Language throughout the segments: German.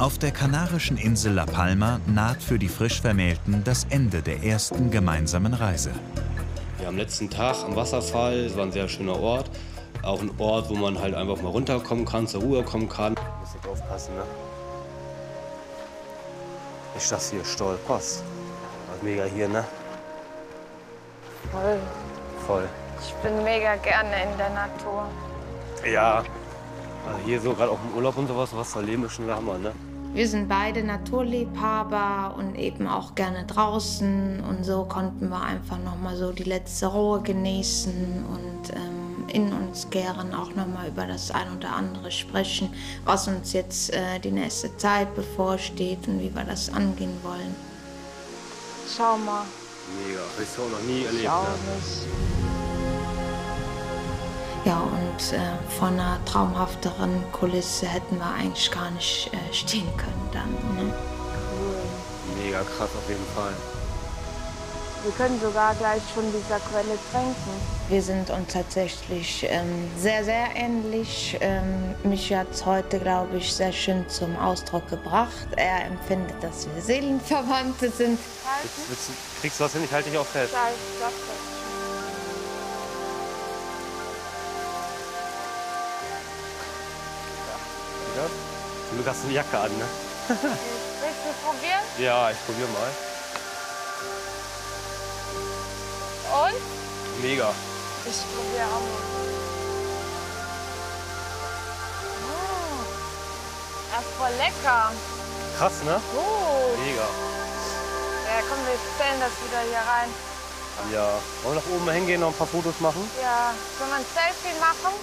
Auf der kanarischen Insel La Palma naht für die frisch Vermählten das Ende der ersten gemeinsamen Reise. Ja, am letzten Tag am Wasserfall, es war ein sehr schöner Ort. Auch ein Ort, wo man halt einfach mal runterkommen kann, zur Ruhe kommen kann. Muss ich aufpassen, ne? Nicht, dass hier stolperst. Mega hier, ne? Voll. Voll. Ich bin mega gerne in der Natur. Ja. Also hier so gerade auch im Urlaub und sowas, was erleben ist schon der Hammer, ne? Wir sind beide Naturliebhaber und eben auch gerne draußen. Und so konnten wir einfach noch mal so die letzte Ruhe genießen und ähm, in uns gären auch noch mal über das ein oder andere sprechen, was uns jetzt äh, die nächste Zeit bevorsteht und wie wir das angehen wollen. Schau mal. Mega. Habe ich so noch nie erlebt. Ich auch ne? Ja, und äh, vor einer traumhafteren Kulisse hätten wir eigentlich gar nicht äh, stehen können dann. Ne? Mega krass auf jeden Fall. Wir können sogar gleich von dieser Quelle trinken. Wir sind uns tatsächlich ähm, sehr, sehr ähnlich. Ähm, mich hat es heute, glaube ich, sehr schön zum Ausdruck gebracht. Er empfindet, dass wir Seelenverwandte sind. Willst, willst, du- kriegst du was hin? Ich halte dich auch fest. Ja, Ja? Glück hast du eine Jacke an, ne? Willst du probieren? Ja, ich probiere mal. Und? Mega. Ich probiere auch mal. Mmh. Das ist voll lecker. Krass, ne? Gut. Mega. Ja, komm, wir stellen das wieder hier rein. Ja. Wollen wir nach oben hingehen, noch ein paar Fotos machen? Ja, sollen wir ein Selfie machen?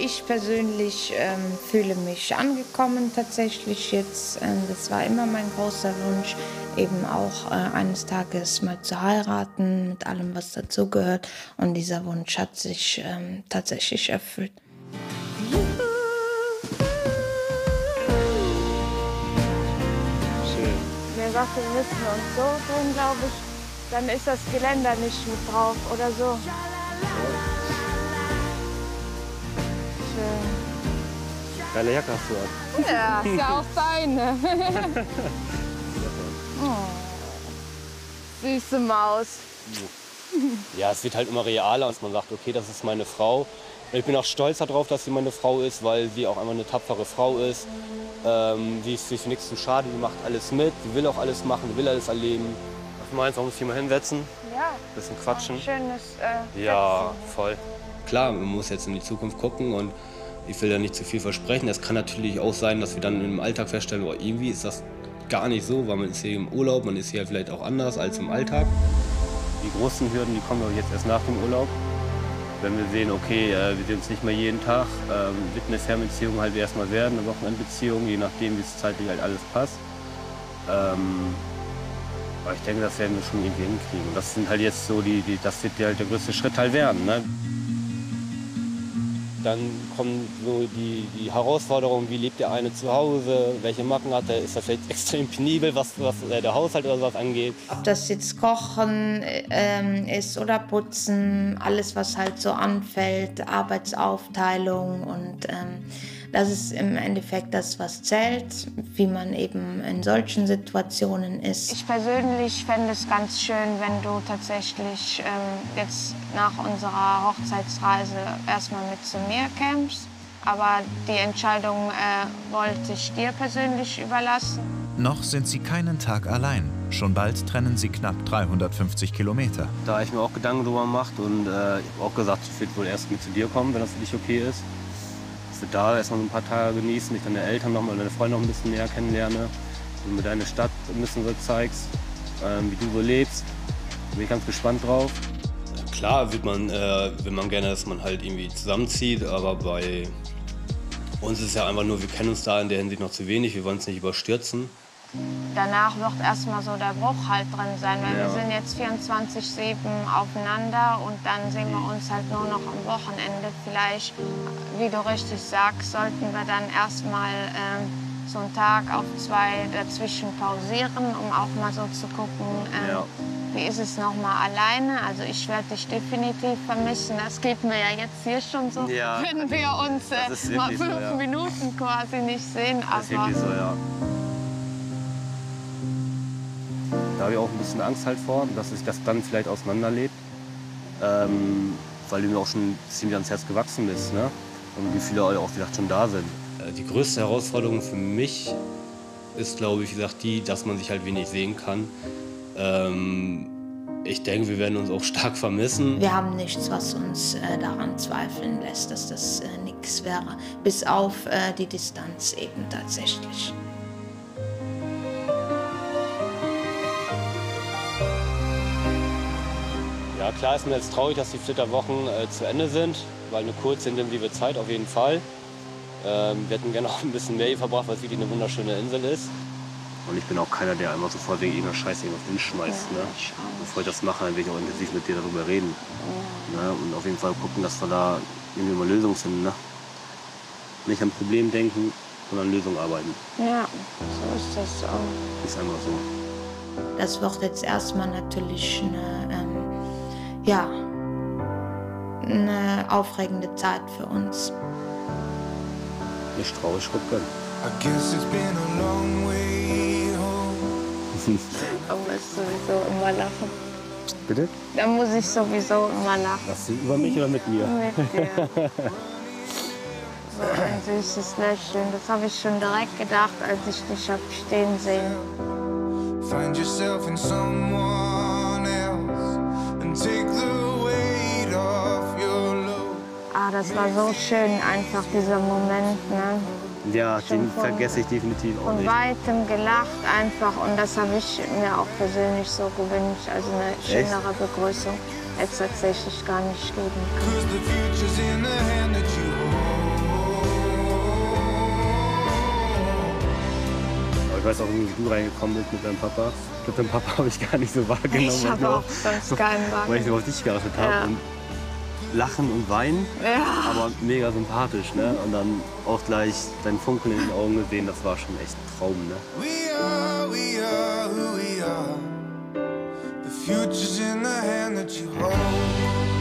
Ich persönlich ähm, fühle mich angekommen tatsächlich jetzt. Ähm, das war immer mein großer Wunsch, eben auch äh, eines Tages mal zu heiraten, mit allem, was dazugehört. Und dieser Wunsch hat sich ähm, tatsächlich erfüllt. Sagte, wir müssen uns so drehen, glaube ich. Dann ist das Geländer nicht mit drauf oder so. Geile Jacke hast du an. Ja, ist ja auch deine. oh. Süße Maus. Ja, es wird halt immer realer, als man sagt, okay, das ist meine Frau. Und ich bin auch stolz darauf, dass sie meine Frau ist, weil sie auch einfach eine tapfere Frau ist. Ähm, die ist sich für nichts zu schade, die macht alles mit, die will auch alles machen, die will alles erleben. Was meinst du, muss ich hier mal hinsetzen? Ja, Bisschen quatschen? ein schönes äh, Ja, voll. Klar, man muss jetzt in die Zukunft gucken und ich will ja nicht zu viel versprechen. Es kann natürlich auch sein, dass wir dann im Alltag feststellen, oh, irgendwie ist das gar nicht so, weil man ist hier im Urlaub, man ist hier vielleicht auch anders als im Alltag. Die großen Hürden, die kommen jetzt erst nach dem Urlaub. Wenn wir sehen, okay, äh, wir sehen uns nicht mehr jeden Tag, ähm, wird eine Fernbeziehung halt erstmal werden, eine Wochenendbeziehung, je nachdem, wie es zeitlich halt alles passt. Ähm, aber ich denke, das werden wir schon irgendwie hinkriegen. Das sind halt jetzt so die, die das wird halt der größte Schritt halt werden. Ne? Dann kommen so die, die Herausforderungen, wie lebt der eine zu Hause, welche Macken hat er, ist er vielleicht extrem penibel, was, was äh, der Haushalt oder sowas angeht. Ob das jetzt Kochen ähm, ist oder Putzen, alles, was halt so anfällt, Arbeitsaufteilung und ähm, das ist im Endeffekt das, was zählt, wie man eben in solchen Situationen ist. Ich persönlich fände es ganz schön, wenn du tatsächlich ähm, jetzt nach unserer Hochzeitsreise erstmal mit zu mir kämst. Aber die Entscheidung äh, wollte ich dir persönlich überlassen. Noch sind sie keinen Tag allein. Schon bald trennen sie knapp 350 Kilometer. Da habe ich mir auch Gedanken drüber gemacht und äh, ich habe auch gesagt, ich würde wohl erst mit zu dir kommen, wenn das für dich okay ist. Dass wir da erstmal ein paar Tage genießen, ich deine Eltern noch mal, deine Freunde noch ein bisschen näher kennenlerne, du mir deine Stadt ein bisschen so zeigst, ähm, wie du so lebst. Bin ich ganz gespannt drauf. Klar wird man, äh, will man gerne, dass man halt irgendwie zusammenzieht, aber bei uns ist es ja einfach nur, wir kennen uns da in der Hinsicht noch zu wenig, wir wollen es nicht überstürzen. Danach wird erstmal so der Bruch halt drin sein, weil Ja. wir sind jetzt 24-7 aufeinander und dann sehen wir uns halt nur noch am Wochenende. Vielleicht, wie du richtig sagst, sollten wir dann erstmal ähm, so einen Tag auf zwei dazwischen pausieren, um auch mal so zu gucken, ähm, Ja. wie ist es noch mal alleine. Also ich werde dich definitiv vermissen. Das geht mir ja jetzt hier schon so, Ja. wenn wir uns äh, mal so, fünf ja. Minuten quasi nicht sehen. Das ist wirklich so, ja. Habe ich auch ein bisschen Angst halt vor, dass sich das dann vielleicht auseinanderlebt. Ähm, weil du mir auch schon ziemlich ans Herz gewachsen bist. Ne? Und wie viele auch vielleicht schon da sind. Äh, die größte Herausforderung für mich ist, glaube ich, wie gesagt, die, dass man sich halt wenig sehen kann. Ähm, ich denke, wir werden uns auch stark vermissen. Wir haben nichts, was uns äh, daran zweifeln lässt, dass das äh, nichts wäre. Bis auf äh, die Distanz eben tatsächlich. Ja, klar ist mir jetzt traurig, dass die Flitterwochen äh, zu Ende sind, weil eine kurze, intensive Zeit auf jeden Fall. Ähm, wir hätten gerne auch ein bisschen mehr hier verbracht, weil es wirklich eine wunderschöne Insel ist. Und ich bin auch keiner, der einmal sofort wegen irgendeiner Scheiße irgendwas hinschmeißt. Ja, ne? Bevor ich das mache, dann will ich auch intensiv mit dir darüber reden. Ja. Ne? Und auf jeden Fall gucken, dass wir da irgendwie mal Lösungen finden. Ne? Nicht an Problem denken, sondern an Lösungen arbeiten. Ja, so ist das auch. Ist einfach so. Das wird jetzt erstmal natürlich eine, ähm, ja, eine aufregende Zeit für uns. Nicht traurig rücken. I guess it's been a long way da muss ich sowieso immer lachen. Bitte? Da muss ich sowieso immer lachen. Lachst du über mich oder mit mir? Mit dir. so ein süßes Lächeln. Das habe ich schon direkt gedacht, als ich dich habe stehen sehen. Find yourself in someone Ah, das war so schön einfach, dieser Moment, ne? Ja, den vergesse ich definitiv auch nicht. Von weitem gelacht einfach und das habe ich mir auch persönlich so gewünscht. Also eine schönere Echt? Begrüßung hätte es tatsächlich gar nicht geben können. Weiß auch, wie du reingekommen bist mit deinem Papa. Ich glaube, deinen Papa habe ich gar nicht so wahrgenommen. Ich habe auch sonst keinen wahrgenommen. Weil ich so auf dich geachtet habe. Ja lachen und weinen, ja. aber mega sympathisch. Ne? Und dann auch gleich dein Funkeln in den Augen gesehen, das war schon echt ein Traum. Ne? We are, we are who we are. The future's in the hand that you hold.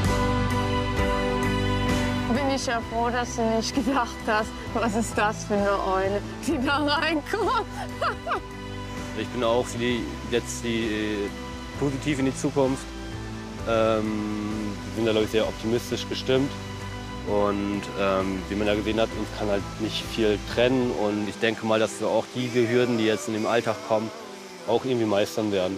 Bin ich ja froh, dass du nicht gedacht hast, was ist das für eine Eule, die da reinkommt. ich bin auch für die, jetzt die, äh, positiv in die Zukunft. Ähm, sind da, glaube ich, sehr optimistisch gestimmt. Und ähm, wie man ja gesehen hat, uns kann halt nicht viel trennen. Und ich denke mal, dass wir auch diese Hürden, die jetzt in dem Alltag kommen, auch irgendwie meistern werden.